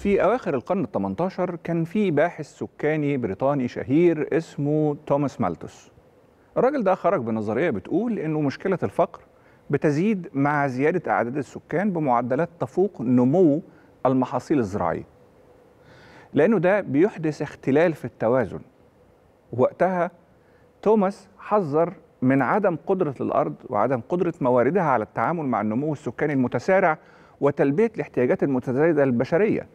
في أواخر القرن ال 18 كان في باحث سكاني بريطاني شهير اسمه توماس مالتوس. الراجل ده خرج بنظرية بتقول إنه مشكلة الفقر بتزيد مع زيادة أعداد السكان بمعدلات تفوق نمو المحاصيل الزراعية. لأنه ده بيحدث اختلال في التوازن. وقتها توماس حذر من عدم قدرة الأرض وعدم قدرة مواردها على التعامل مع النمو السكاني المتسارع وتلبية الاحتياجات المتزايدة البشرية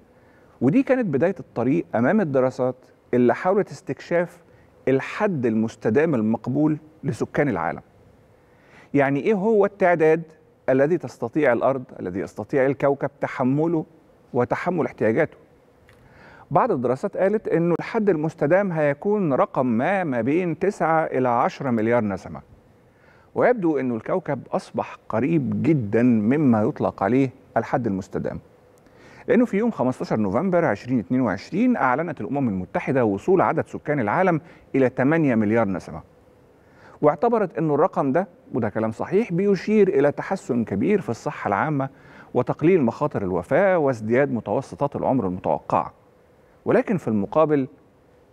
ودي كانت بداية الطريق أمام الدراسات اللي حاولت استكشاف الحد المستدام المقبول لسكان العالم. يعني إيه هو التعداد الذي تستطيع الأرض الذي يستطيع الكوكب تحمله وتحمل احتياجاته؟ بعض الدراسات قالت إنه الحد المستدام هيكون رقم ما ما بين 9 إلى 10 مليار نسمة. ويبدو إنه الكوكب أصبح قريب جدا مما يطلق عليه الحد المستدام. لأنه في يوم 15 نوفمبر 2022 أعلنت الأمم المتحدة وصول عدد سكان العالم إلى 8 مليار نسمة. واعتبرت إنه الرقم ده وده كلام صحيح بيشير إلى تحسن كبير في الصحة العامة وتقليل مخاطر الوفاة وازدياد متوسطات العمر المتوقعة. ولكن في المقابل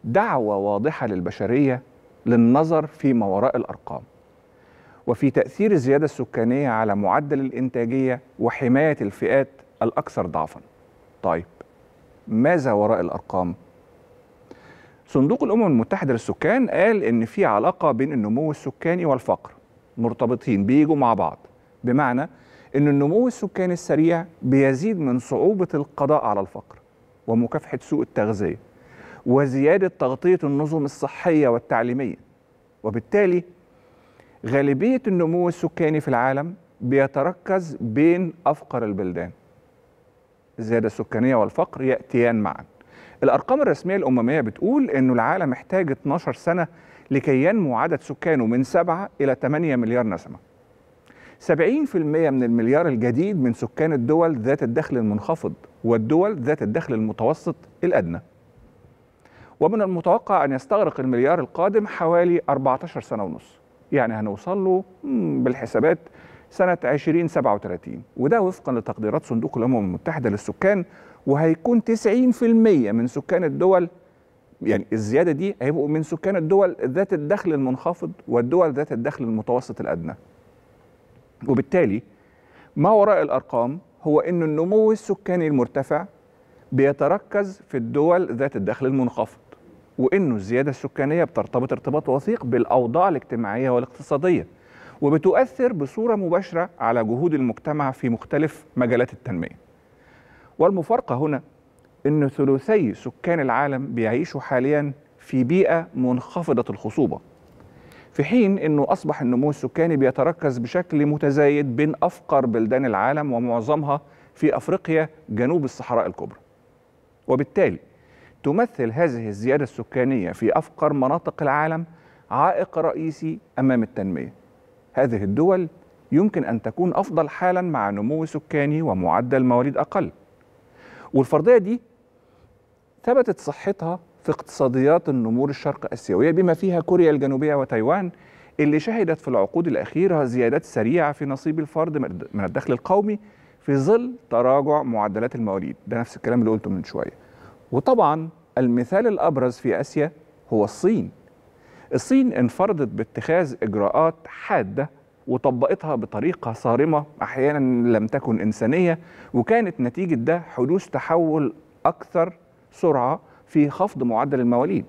دعوة واضحة للبشرية للنظر فيما وراء الأرقام. وفي تأثير الزيادة السكانية على معدل الإنتاجية وحماية الفئات الأكثر ضعفا. طيب ماذا وراء الأرقام؟ صندوق الأمم المتحدة للسكان قال إن في علاقة بين النمو السكاني والفقر مرتبطين بيجوا مع بعض بمعنى إن النمو السكاني السريع بيزيد من صعوبة القضاء على الفقر ومكافحة سوء التغذية وزيادة تغطية النظم الصحية والتعليمية وبالتالي غالبية النمو السكاني في العالم بيتركز بين أفقر البلدان الزيادة السكانية والفقر يأتيان معا. الأرقام الرسمية الأممية بتقول أن العالم محتاج 12 سنة لكي ينمو عدد سكانه من 7 إلى 8 مليار نسمة. 70% من المليار الجديد من سكان الدول ذات الدخل المنخفض والدول ذات الدخل المتوسط الأدنى. ومن المتوقع أن يستغرق المليار القادم حوالي 14 سنة ونص. يعني هنوصل له بالحسابات سنة 2037 وده وفقا لتقديرات صندوق الأمم المتحدة للسكان وهيكون 90% من سكان الدول يعني الزيادة دي هيبقوا من سكان الدول ذات الدخل المنخفض والدول ذات الدخل المتوسط الأدنى. وبالتالي ما وراء الأرقام هو إن النمو السكاني المرتفع بيتركز في الدول ذات الدخل المنخفض وإنه الزيادة السكانية بترتبط ارتباط وثيق بالأوضاع الاجتماعية والاقتصادية. وبتؤثر بصورة مباشرة على جهود المجتمع في مختلف مجالات التنمية والمفارقة هنا إن ثلثي سكان العالم بيعيشوا حاليا في بيئة منخفضة الخصوبة في حين إنه أصبح النمو السكاني بيتركز بشكل متزايد بين أفقر بلدان العالم ومعظمها في أفريقيا جنوب الصحراء الكبرى. وبالتالي تمثل هذه الزيادة السكانية في أفقر مناطق العالم عائق رئيسي أمام التنمية. هذه الدول يمكن أن تكون أفضل حالا مع نمو سكاني ومعدل مواليد أقل. والفرضية دي ثبتت صحتها في اقتصاديات النمور الشرق اسيويه بما فيها كوريا الجنوبية وتايوان اللي شهدت في العقود الأخيرة زيادات سريعة في نصيب الفرد من الدخل القومي في ظل تراجع معدلات المواليد. ده نفس الكلام اللي قلته من شوية. وطبعا المثال الأبرز في آسيا هو الصين. الصين انفردت باتخاذ إجراءات حادة وطبقتها بطريقة صارمة أحيانا لم تكن إنسانية وكانت نتيجة ده حدوث تحول أكثر سرعة في خفض معدل المواليد.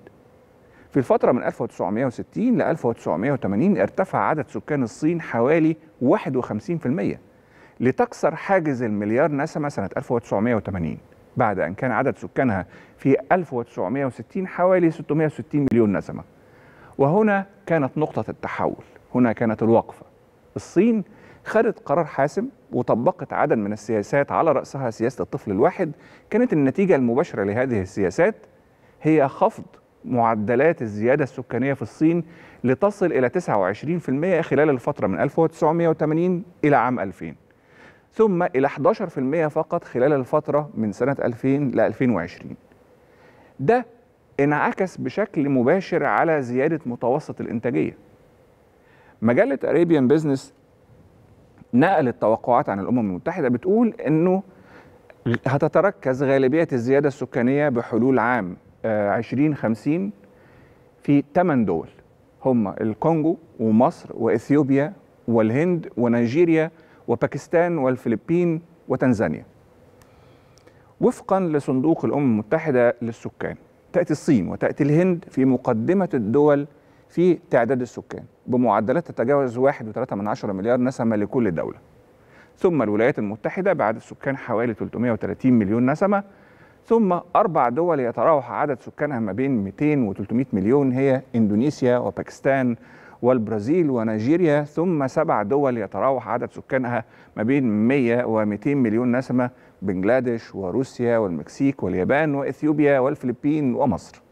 في الفترة من 1960 ل 1980 ارتفع عدد سكان الصين حوالي 51% لتكسر حاجز المليار نسمة سنة 1980 بعد أن كان عدد سكانها في 1960 حوالي 660 مليون نسمة وهنا كانت نقطة التحول هنا كانت الوقفة. الصين خدت قرار حاسم وطبقت عدد من السياسات على رأسها سياسة الطفل الواحد. كانت النتيجة المباشرة لهذه السياسات هي خفض معدلات الزيادة السكانية في الصين لتصل إلى 29% خلال الفترة من 1980 إلى عام 2000 ثم إلى 11% فقط خلال الفترة من سنة 2000 ل 2020 ده انعكس بشكل مباشر على زيادة متوسط الإنتاجية. مجلة أريبيان بيزنس نقلت توقعات عن الأمم المتحدة بتقول أنه هتتركز غالبية الزيادة السكانية بحلول عام آه، 2050 في 8 دول. هم الكونغو ومصر وإثيوبيا والهند ونيجيريا وباكستان والفلبين وتنزانيا. وفقا لصندوق الأمم المتحدة للسكان. تأتي الصين وتأتي الهند في مقدمة الدول في تعداد السكان بمعدلات تتجاوز 1.3 مليار نسمة لكل دولة. ثم الولايات المتحدة بعدد سكان حوالي 330 مليون نسمة. ثم أربع دول يتراوح عدد سكانها ما بين 200 و 300 مليون هي إندونيسيا وباكستان والبرازيل ونيجيريا. ثم سبع دول يتراوح عدد سكانها ما بين 100 و 200 مليون نسمة بنجلاديش وروسيا والمكسيك واليابان وإثيوبيا والفلبين ومصر.